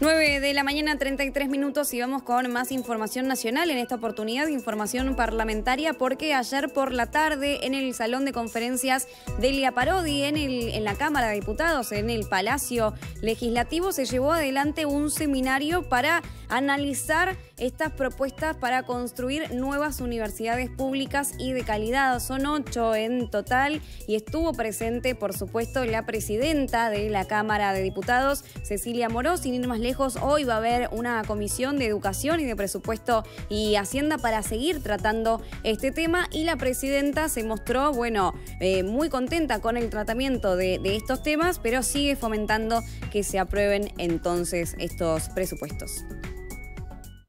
9 de la mañana, 33 minutos y vamos con más información nacional, en esta oportunidad información parlamentaria, porque ayer por la tarde en el Salón de Conferencias Delia Parodi, en, el, en la Cámara de Diputados, en el Palacio Legislativo, se llevó adelante un seminario para analizar estas propuestas para construir nuevas universidades públicas y de calidad. Son ocho en total y estuvo presente, por supuesto, la presidenta de la Cámara de Diputados, Cecilia Moró, sin ir más lejos, hoy va a haber una comisión de educación y de presupuesto y hacienda para seguir tratando este tema y la presidenta se mostró, bueno, eh, muy contenta con el tratamiento de, de estos temas, pero sigue fomentando que se aprueben entonces estos presupuestos.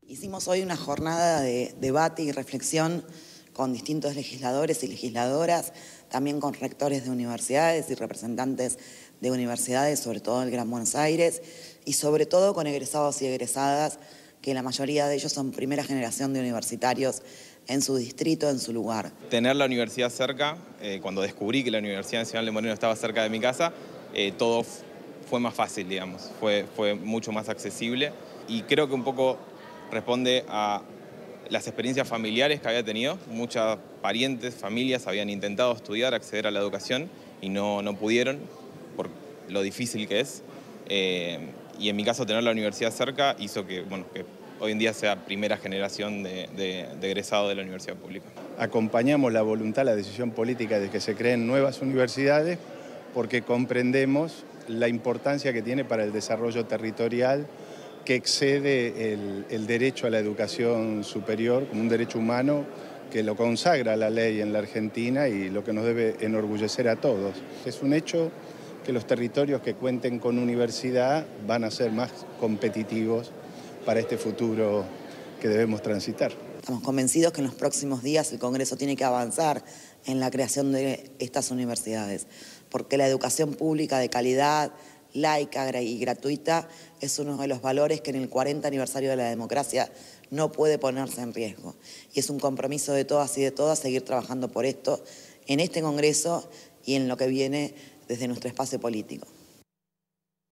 Hicimos hoy una jornada de debate y reflexión con distintos legisladores y legisladoras, también con rectores de universidades y representantes de universidades, sobre todo del Gran Buenos Aires, y sobre todo con egresados y egresadas, que la mayoría de ellos son primera generación de universitarios en su distrito, en su lugar. Tener la universidad cerca, eh, cuando descubrí que la Universidad Nacional de Moreno estaba cerca de mi casa, eh, todo fue más fácil, digamos, fue, fue mucho más accesible y creo que un poco responde a las experiencias familiares que había tenido. Muchas parientes, familias habían intentado estudiar, acceder a la educación y no, no pudieron por lo difícil que es. Eh, y en mi caso tener la universidad cerca hizo que, bueno, que hoy en día sea primera generación de, de, de egresado de la universidad pública. Acompañamos la voluntad, la decisión política de que se creen nuevas universidades porque comprendemos la importancia que tiene para el desarrollo territorial que excede el, el, derecho a la educación superior como un derecho humano que lo consagra la ley en la Argentina y lo que nos debe enorgullecer a todos. Es un hecho que los territorios que cuenten con universidad van a ser más competitivos para este futuro que debemos transitar. Estamos convencidos que en los próximos días el Congreso tiene que avanzar en la creación de estas universidades, porque la educación pública de calidad, laica y gratuita es uno de los valores que en el 40 aniversario de la democracia no puede ponerse en riesgo. Y es un compromiso de todas y de todas seguir trabajando por esto en este Congreso y en lo que viene desde nuestro espacio político.